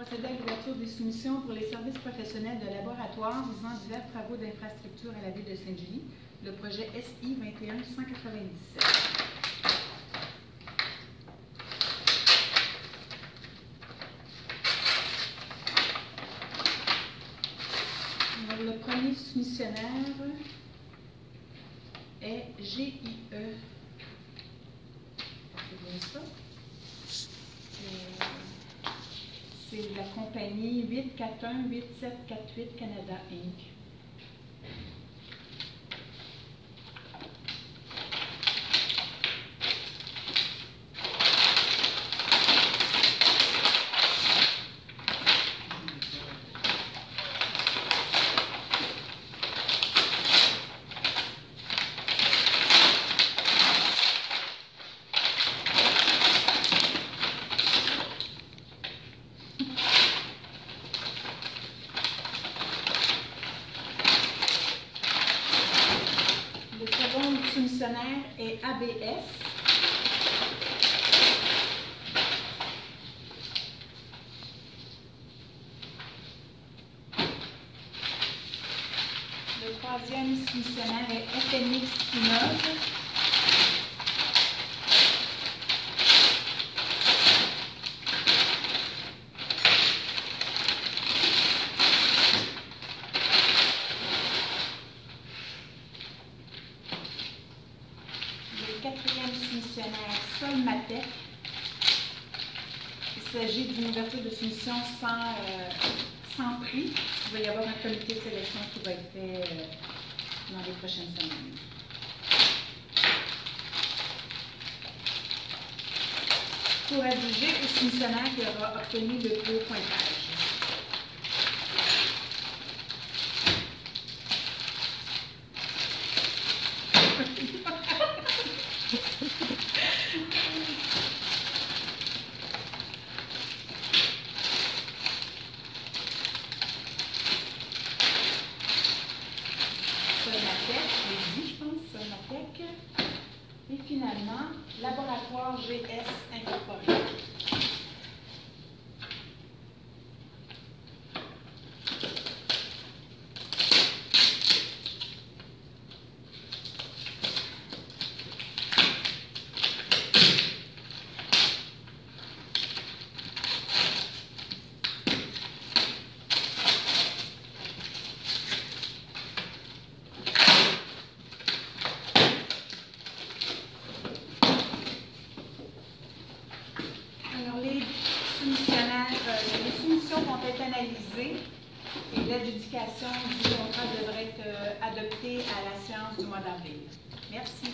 procéder à l'ouverture des soumissions pour les services professionnels de laboratoire visant divers travaux d'infrastructure à la ville de Sainte-Julie, le projet SI 21 Alors, le premier soumissionnaire est GIE. C'est bien ça? Euh, C'est la compagnie 841-8748 Canada Inc. Le second soumissionnaire est ABS. Le troisième soumissionnaire est FNX Immeuble. Le Solmatec. Il s'agit d'une ouverture de soumission sans, euh, sans prix. Il va y avoir un comité de sélection qui va être fait euh, dans les prochaines semaines. Pour adjuger au soumissionnaire qui aura obtenu le plus haut pointage. Finalement, Laboratoire GS Incorporé. Alors, les soumissionnaires, euh, les soumissions vont et l'adjudication du contrat devrait être euh, adoptée à la séance du mois d'avril. Merci.